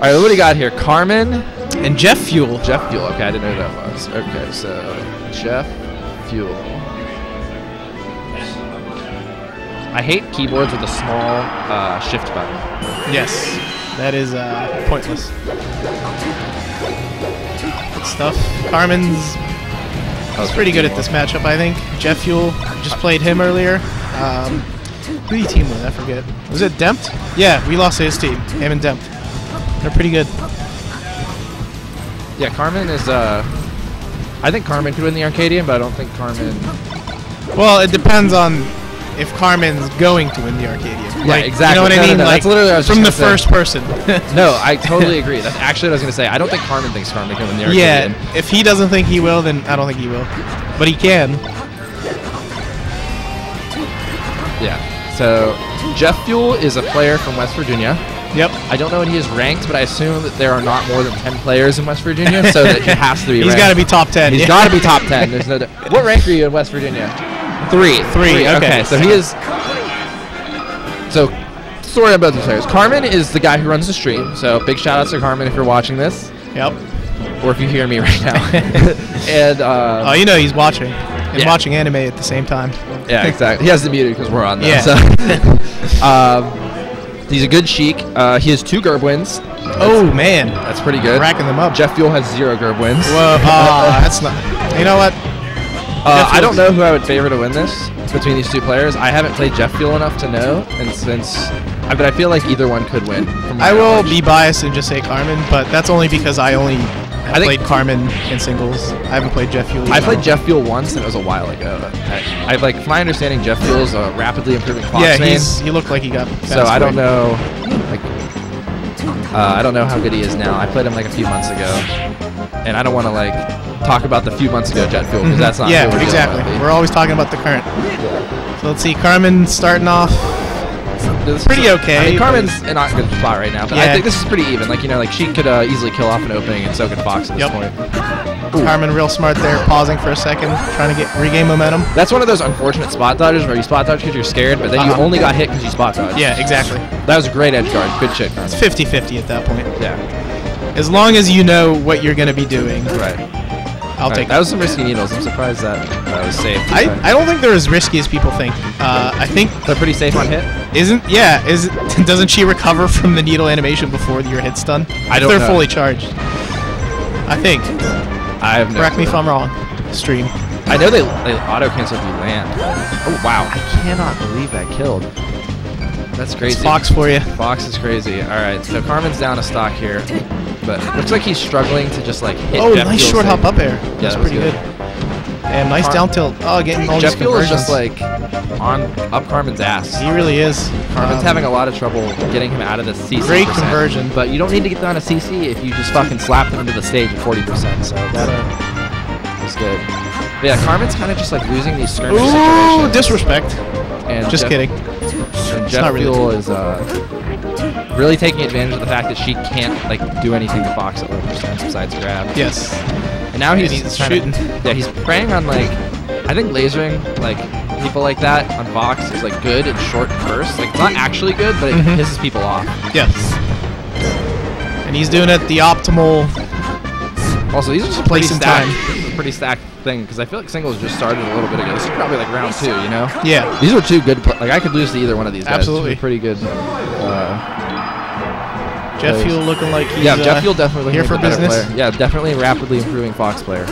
All right, what do we got here? Carmen, And Jeff Fuel. Jeff Fuel. Okay, I didn't know who that was. Okay, so Jeff Fuel. I hate keyboards with a small uh, shift button. Yes, that is uh, pointless. Good stuff. Carmen's was pretty good at this matchup, I think. Jeff Fuel just played him earlier. Um, who did he team with? I forget. Was it Dempt? Yeah, we lost to his team. Him and Dempt. They're pretty good. Yeah, Carmen is. Uh, I think Carmen could win the Arcadian, but I don't think Carmen. Well, it depends on if Carmen's going to win the Arcadian. Yeah, like, exactly. You know what No, I mean? no, like that's literally what I was from the gonna first person. No, I totally agree. That's actually what I was gonna say. I don't think Carmen thinks Carmen can win the Arcadian. yeah, if he doesn't think he will, then I don't think he will. But he can. Yeah. So Jeff Fuel is a player from West Virginia. Yep. I don't know what he is ranked, but I assume that there are not more than ten players in West Virginia, so that he has to be. He's got to be top 10. He's yeah. got to be top ten. There's no. What rank are you in West Virginia? Three. Three, okay. So he is. So, story about these players. Carmen is the guy who runs the stream. So big shout outs to Carmen if you're watching this, Yep. or if you hear me right now. and uh, Oh, you know he's watching. And Yeah. watching anime at the same time. Yeah, exactly. He has the muted because we're on. Though, Yeah. So, um, he's a good Sheik. Uh, he has two Gerb wins. Oh, man. That's pretty good. Racking them up. Jeff Fuel has zero Gerb wins. Whoa, ah, that's not. You know what? Uh, I don't know who I would favor to win this between these two players. I haven't played Jeff Fuel enough to know, and since, I- but I feel like either one could win. I will knowledge. be biased and just say Carmen, but that's only because I only I think- played Carmen in singles. I haven't played Jeff Fuel. I played Jeff Fuel once, and it was a while ago. I, I like, from my understanding, Jeff Fuel is a rapidly improving Fox Yeah, he's he looked like he got. so I don't know, like, uh, I don't know how good he is now. I played him like a few months ago, and I don't want to like talk about the few months ago Jet Fuel because that's not Yeah, exactly. We're always talking about the current. So let's see, Carmen starting off. This is- pretty okay, I mean, Carmen's in not a good spot right now, but I think this is pretty even. Like you know, like she could uh, easily kill off an opening, and so could Fox at this Yep. point. Carmen real smart there, pausing for a second, trying to get regain momentum. That's one of those unfortunate spot dodges where you spot dodge because you're scared, but then you Uh-huh. only got hit because you spot dodge. Yeah, exactly. that was a great edge guard. Good shit. It's 50-50 at that point. Yeah, As long as you know what you're going to be doing, right. I'll All right, take that that. was some risky needles. I'm surprised that that was safe. I, I don't think they're as risky as people think. Uh, I think They're pretty safe on hit. Isn't yeah is doesn't she recover from the needle animation before your hit's done? I don't they're know. fully charged. I think. I have no Correct me if. I'm wrong. Stream. I know they, they auto cancel if you land. Oh wow! I cannot believe that killed. That's crazy. It's Fox for you. Fox is crazy. All right, so Carmen's down a stock here, but looks like he's struggling to just like hit. Oh, Jeff nice short thing. hop up air. Yeah, That's that pretty good. good. And nice Car- down tilt. Oh, getting all Jeff these Fuel is conversions. just like on up Carmen's ass. he really is. Carmen's Um, having a lot of trouble getting him out of the CC. Great percent, conversion. but you don't need to get down to CC if you just fucking slap them into the stage at 40%. So that was good. But yeah, Carmen's kind of just like losing these skirmish Ooh, situations. disrespect. And Just Jeff- kidding. And Jeff not really Fuel is uh, really taking advantage of the fact that she can't like do anything to Fox at low percent besides grab. Yes. And now he's, he's shooting. To, yeah, he's preying on like I think lasering like people like that on Fox is like good in short bursts. Like it's not actually good, but it Mhm. pisses people off. Yes. And he's doing it the optimal. Also, these are some Place pretty and stacked, time. this is a pretty stacked thing because I feel like singles just started a little bit ago. This is probably like round two, you know. Yeah. These are two good. Like I could lose to either one of these guys. Absolutely. pretty good. Uh, Jeff Fuel looking like he's yeah, uh, Jeff Fuel definitely here for business. Player. Yeah, definitely rapidly improving Fox player.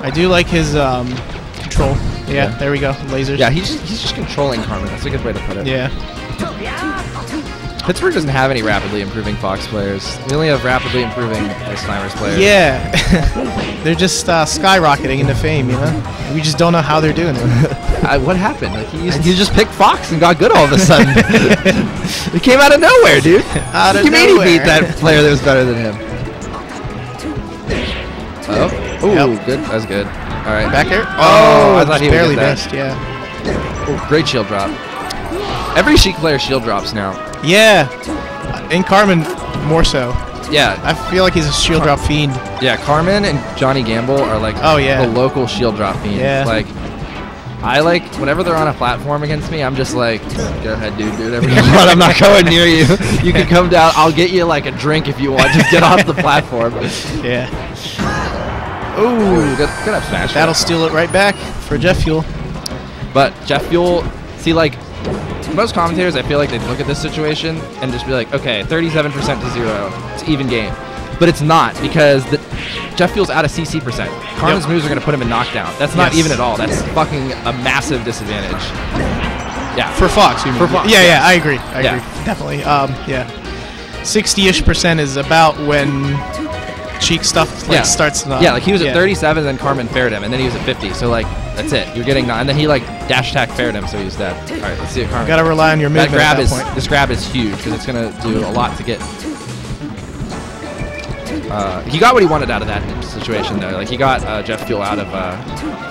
I do like his um, control. Yeah, Yeah. there we go. Lasers. Yeah, he's just, he's just controlling Carmen. That's a good way to put it. Yeah. Pittsburgh doesn't have any rapidly improving Fox players. We only have rapidly improving Climbers players. Yeah. they're just uh, skyrocketing into fame, you know? We just don't know how they're doing it. I, what happened? Like he, used, he just picked Fox and got good all of a sudden. it came out of nowhere, dude. Out of you made he nowhere. beat that player that was better than him. Oh, ooh, Yep. good. That's good. All right, Back air? Oh, oh I thought just he barely missed, yeah. Ooh, great shield drop. Every Sheik player shield drops now. Yeah. And Carmen, more so. Yeah, I feel like he's a shield drop fiend. Yeah, Carmen and Johnny Gamble are like Oh, yeah. the local shield drop fiends. Yeah. Like I like whenever they're on a platform against me, I'm just like, go ahead, dude, do whatever you want. I'm not going near you. You can come down. I'll get you like a drink if you want. Just get off the platform. Yeah. Ooh, good, good up smash. That'll steal it right back for Jeff Fuel. But Jeff Fuel, see, like most commentators, I feel like they look at this situation and just be like, okay, 37% to zero, it's even game. But it's not because the, Jeff Fuel's out of CC percent. Carmen's Yep. moves are going to put him in knockdown. That's not Yes. even at all. That's fucking a massive disadvantage. Yeah. For Fox, you mean? For Fox, Yeah, yeah. yeah, I agree. I Yeah. agree. Definitely. Um, yeah. 60-ish percent is about when Sheik stuff like yeah. starts to yeah, like he was at yeah. 37, then Carmen fared him, and then he was at 50. So like that's it. You're getting and then he like dash attack fared him, so he was dead. All right, let's see it, Carmen. Gotta rely on your that grab at is this grab is huge because it's gonna do a lot to get. Uh, he got what he wanted out of that situation though. Like he got uh, Jeff Fuel out of. Uh,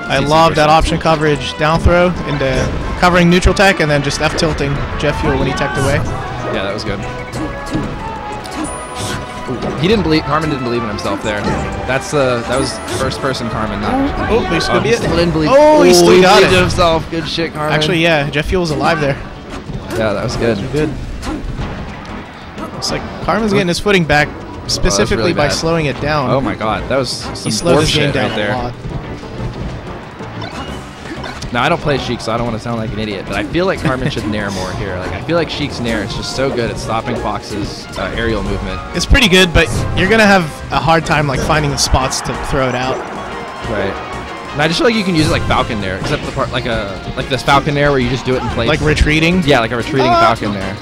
I love that option coverage down throw into covering neutral tech and then just F tilting Jeff Fuel when he teched away. Yeah, that was good. Ooh, He didn't believe. Carmen didn't believe in himself there. That's uh, that was first person Carmen. Not. Oh, please Oh, be he still didn't believe. Oh, he still got believed it. himself. Good shit, Carmen. Actually, yeah, Jeff Fuel was alive there. yeah, that was good. Good. Looks like Carmen's getting his footing back specifically really by bad. slowing it down. Oh my god, that was some he slowed his game shit down right there. Now I don't play Sheik, so I don't want to sound like an idiot, but I feel like Carmen should nair more here. Like I feel like Sheik's nair is just so good at stopping Fox's uh, aerial movement. It's pretty good, but you're gonna have a hard time like finding the spots to throw it out. Right. And I just feel like you can use it like Falcon Nair, except the part like a like this Falcon Nair where you just do it in place. Like retreating. yeah, like a retreating Uh, Falcon Nair.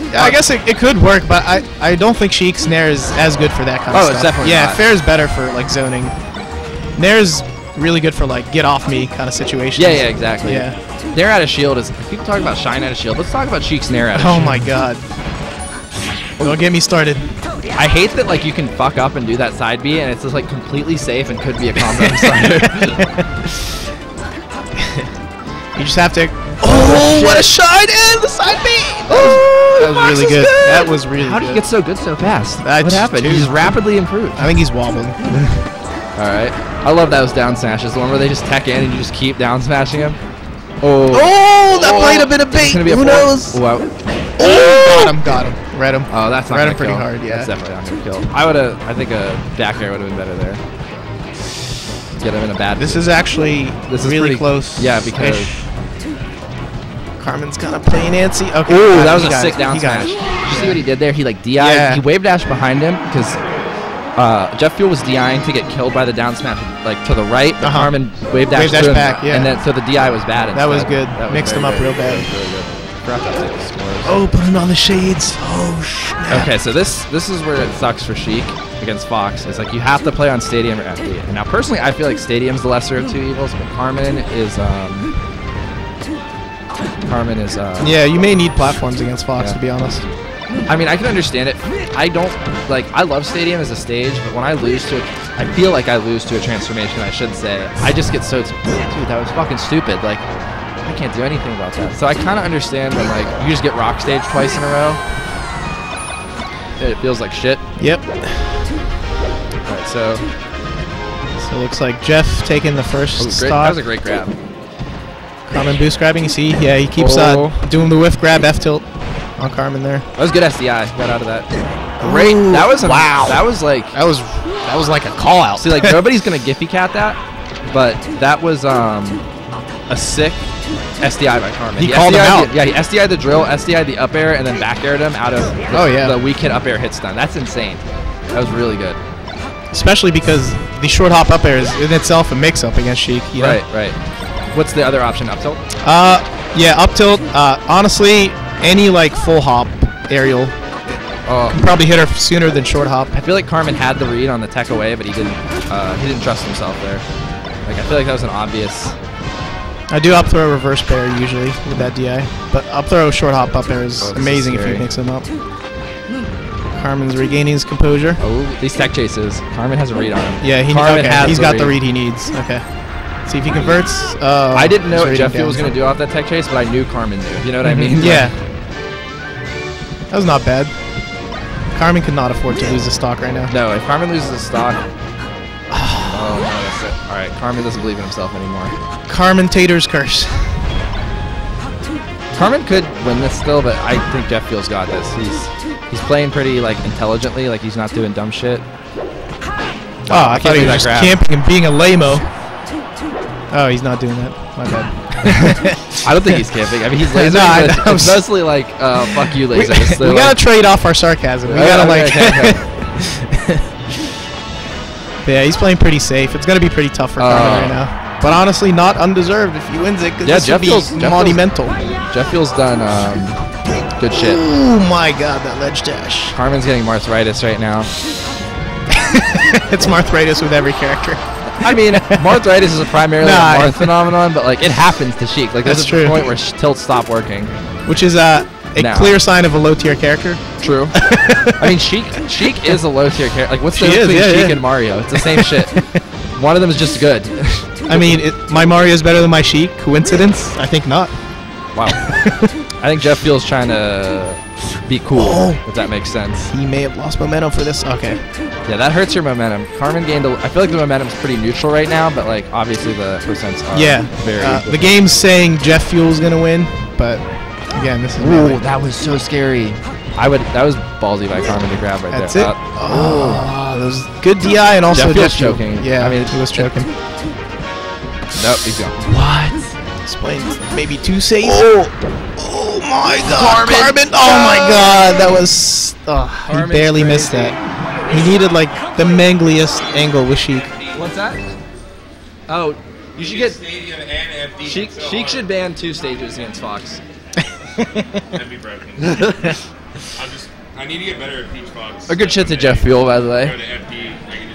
Yeah, I guess it, it could work, but I, I don't think Sheik's Nair is as good for that kind Oh, of it's stuff. definitely yeah, not. Fair is better for like zoning. Nair's really good for like get off me kind of situations. Yeah, yeah, exactly. Yeah. Nair out of shield is people talk about shine out of shield. Let's talk about Sheik's Nair out of Oh shield. my god. Don't get me started. I hate that like you can fuck up and do that side B and it's just like completely safe and could be a combo starter. You just have to. Oh, what a shine in the side B. Oh, that was Fox really is good. That was really How did good. he get so good so fast? That's what happened? too- He's rapidly improved. I think he's wobbling. All right. I love those down smashes. The one where they just tech in and you just keep down smashing him. Oh. Oh, that Oh. might have been a bait. It's gonna be a Who four- knows? Oh, wow. Got him. Got him. Read him. Oh, that's not Read gonna him pretty kill. hard. Yeah. That's definitely not gonna kill. I would have. I think a back air would have been better there. Get him in a bad. This is actually This is really pretty- close. yeah, because- Carmen's of playing Nancy. Okay. Ooh, that was a sick it, down he smash. Did you see what he did there? He like DI. Yeah. He wave dashed behind him because uh, Jeff Fuel was DIing to get killed by the down smash, like to the right. But. Carmen wave dashed Wave dash back, yeah. And then so the DI was bad. That was good. That was Mixed him up good. real bad. That was really good. Forgot to update the scores. Oh, putting on the shades. Oh, snap. Okay, so this this is where it sucks for Sheik against Fox. It's like you have to play on Stadium or FD. Now, personally, I feel like Stadium's the lesser of two evils, but Carmen is um. Carmen is uh. Yeah, you may need platforms against Fox, Yeah. to be honest. I mean, I can understand it. I don't like. I love Stadium as a stage, but when I lose to, a, I feel like I lose to a transformation. I should say. I just get so, dude, that was fucking stupid. Like, I can't do anything about that. So I kind of understand when like you just get rock stage twice in a row. It feels like shit. Yep. Alright, so So it looks like Jeff taking the first oh, that was a great grab. Carmen boost grabbing. You see? Yeah, he keeps Oh. uh, doing the whiff grab F tilt on Carmen there. That was good SDI. Got out of that. Great. Ooh, that was a, wow. That was like That was that was like a call out. see like nobody's gonna Giphy cat that, but that was um a sick SDI by Carmen. He called him out. The, yeah, he SDI the drill, SDI the up air, and then back aired him out of the, Oh, yeah. the weak hit up air hit stun. That's insane. That was really good. Especially because the short hop up air is in itself a mix up against Sheik. You know? Right, right. What's the other option? Up tilt? Uh, yeah, up tilt. Uh, honestly, any like full hop aerial can probably hit her sooner than short hop. I feel like Carmen had the read on the tech away, but he didn't. Uh, he didn't trust himself there. Like I feel like that was an obvious. I do up throw reverse pair usually with that DI, but up throw short hop up air is Oh, this is amazing if you mix them up. Carmen's regaining his composure. Oh, these tech chases. Carmen has a read on him. Yeah, he Carmen okay, has he's got the read he needs. Okay. See if he converts. Uh, I didn't know what Jeff Fuel was going to do off that tech chase, but I knew Carmen knew. You know what I Mhm. mean? Yeah. That was not bad. Carmen could not afford to lose the stock right now. No, if Carmen loses the stock. oh, no, that's it. All right, Carmen doesn't believe in himself anymore. commentator's curse. Carmen could win this still, but I think Jeff Fuel's got this. He's he's playing pretty like intelligently, like he's not doing dumb shit. Oh, I, can't thought he was that just grab. camping and being a lame-o. Oh, he's not doing that. My bad. I don't think he's camping. I mean, he's No. I but it's mostly like uh, fuck you, we, lasers. we They're gotta trade off our sarcasm. We gotta like. okay, But yeah, he's playing pretty safe. It's gonna be pretty tough for Carmen Uh, right now. But honestly, not undeserved if he wins it because Yeah, Jeff Fuel's- monumental. Jeff Fuel's done um, good shit. Oh my god, that ledge dash! Carmen's getting arthritis right now. it's arthritis with every character. I mean, arthritis is a primarily Nah, a Marth phenomenon, but like it happens to Sheik. Like there's That's a true. point where sh- tilts stop working. Which is uh, a No. clear sign of a low tier character. True. I mean, Sheik Sheik is a low tier character. Like what's the difference between yeah, Sheik yeah. and Mario? It's the same shit. One of them is just good. I mean, it, my Mario is better than my Sheik. Coincidence? I think not. wow. I think Jeff Fuel's trying to be cool, Oh. if that makes sense. He may have lost momentum for this. Okay. Yeah, that hurts your momentum. Carmen gained. A, I feel like the momentum's pretty neutral right now, but like obviously the percents are Yeah. very. Uh, the game's saying Jeff Fuel's gonna win, but again, this is Ooh, that was so scary. I would. That was ballsy by Carmen to grab right That's there. it. Uh, Oh, that was good DI and also Jeff Fuel. choking. Yeah, I mean, he was choking. nope, he's gone. What? Explain maybe too safe. Oh, oh my God, Carmen. Oh my God, that was. Oh, he Carmen's barely missed that. He needed like the mangliest angle with Sheik. What's that? Oh, you should get. Stadium and FD. Sheik, Sheik should ban two stages against Fox. That'd be broken. I'm just. I need to get better at Peach Fox. A good shit to Jeff Fuel, by the Go way. to FD. I can